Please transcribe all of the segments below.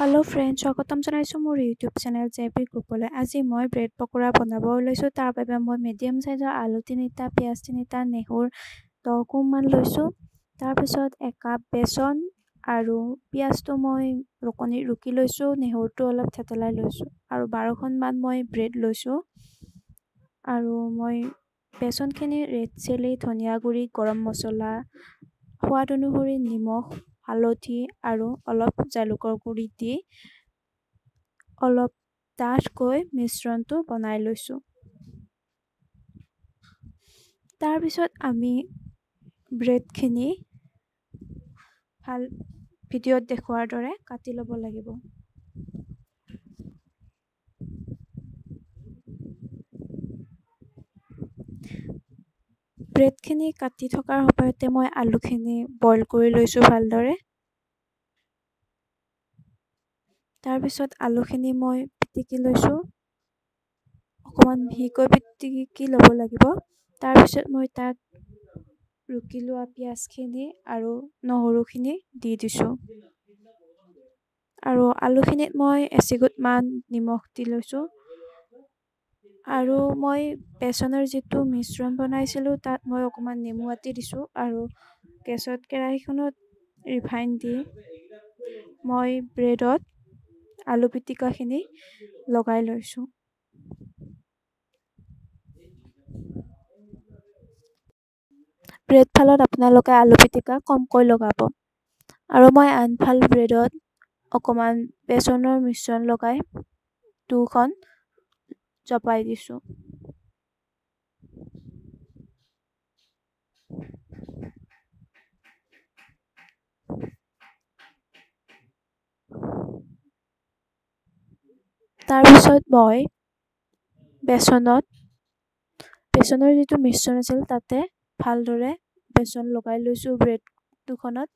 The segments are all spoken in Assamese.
হেল্ল' ফ্ৰেণ্ড স্বাগতম জনাইছোঁ মোৰ ইউটিউব চেনেল জে পি গ্ৰুপলৈ আজি মই ব্ৰেড পকৰা বনাব ওলাইছোঁ তাৰ বাবে মই মিডিয়াম চাইজৰ আলু তিনিটা পিঁয়াজ তিনিটা নেহৰু দহ কোহমান লৈছোঁ তাৰপিছত একাপ বেচন আৰু পিঁয়াজটো মই ৰুকনি ৰুকি লৈছোঁ নেহৰুটো অলপ থেতেলাই লৈছোঁ আৰু বাৰখনমান মই ব্ৰেড লৈছোঁ। আৰু মই বেচনখিনি ৰেড চিলি ধনিয়া গুড়ি গৰম মছলা সোৱাদ অনুসৰি নিমখ হালধি আৰু অলপ জালুকৰ গুড়ি দি অলপ ডাঠকৈ মিশ্ৰণটো বনাই লৈছোঁ। তাৰপিছত আমি ব্ৰেডখিনি ভাল ভিডিঅ'ত দেখুওৱাৰ দৰে কাটি ল'ব লাগিব। ব্ৰেডখিনি কাটি থকাৰ সময়তে মই আলুখিনি বইল কৰি লৈছোঁ ভালদৰে। তাৰপিছত আলুখিনি মই পিটিকি লৈছোঁ। অকণমান মিহিকৈ পিটিকি ল'ব লাগিব। তাৰপিছত মই তাত ৰুকি লোৱা পিঁয়াজখিনি আৰু নহৰুখিনি দি দিছোঁ। আৰু আলুখিনিত মই এচিকুটমান নিমখ দি লৈছোঁ। আৰু মই বেচনৰ যিটো মিশ্ৰণ বনাইছিলোঁ তাত মই অকণমান নেমু আটি দিছোঁ আৰু গেছত কেৰাহীখনত ৰিফাইন দি মই ব্ৰেডত আলু পিটিকাখিনি লগাই লৈছোঁ। ব্ৰেডফালত আপোনালোকে আলু পিটিকা কমকৈ লগাব আৰু মই আনফাল ব্ৰেডত অকণমান বেচনৰ মিশ্ৰণ লগাই দুখন জপাই দিছোঁ তাৰপিছত মই বেচনত বেচনৰ যিটো মিশ্ৰণ আছিল তাতে ভালদৰে বেচন লগাই লৈছোঁ ব্ৰেড দুখনত।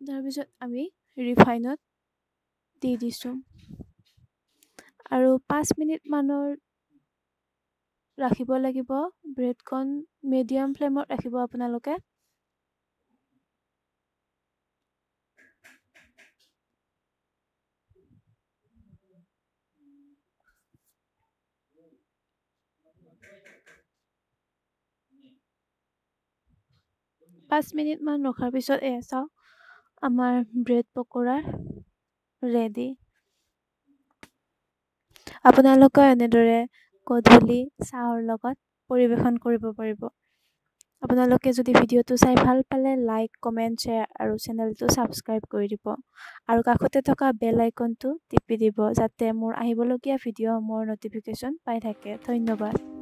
তাৰপিছত আমি ৰিফাইনত দি দিছোঁ। আৰু পাঁচ মিনিটমানৰ ৰাখিব লাগিব। ব্ৰেডখন মিডিয়াম ফ্লেমত ৰাখিব আপোনালোকে। পাঁচ মিনিটমান ৰখাৰ পিছত এয়া চাওক আমাৰ ব্ৰেড পকৰা ৰেডি আপোনালোকে এনেদৰে গধূলি চাহৰ লগত পৰিৱেশন কৰিব পাৰিব। আপোনালোকে যদি ভিডিঅ'টো চাই ভাল পালে লাইক কমেণ্ট শ্বেয়াৰ আৰু চেনেলটো ছাবস্ক্ৰাইব কৰি দিব আৰু কাষতে থকা বেল আইকনটো টিপি দিব যাতে মোৰ আহিবলগীয়া ভিডিঅ'সমূহৰ ন'টিফিকেশ্যন পাই থাকে। ধন্যবাদ।